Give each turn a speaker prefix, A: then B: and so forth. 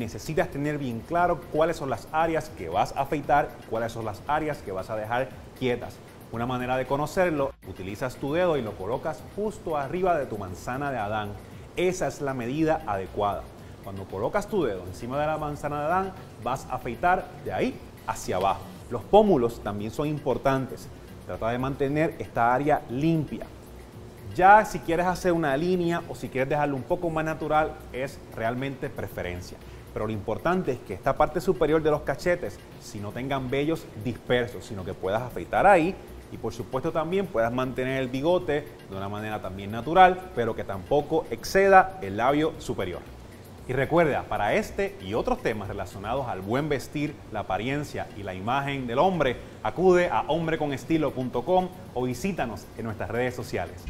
A: necesitas tener bien claro cuáles son las áreas que vas a afeitar y cuáles son las áreas que vas a dejar quietas. Una manera de conocerlo, utilizas tu dedo y lo colocas justo arriba de tu manzana de Adán. Esa es la medida adecuada. Cuando colocas tu dedo encima de la manzana de Adán, vas a afeitar de ahí hacia abajo. Los pómulos también son importantes. Trata de mantener esta área limpia. Ya si quieres hacer una línea o si quieres dejarlo un poco más natural, es realmente preferencia. Pero lo importante es que esta parte superior de los cachetes, si no tengan vellos dispersos, sino que puedas afeitar ahí y por supuesto también puedas mantener el bigote de una manera también natural, pero que tampoco exceda el labio superior. Y recuerda, para este y otros temas relacionados al buen vestir, la apariencia y la imagen del hombre, acude a hombreconestilo.com o visítanos en nuestras redes sociales.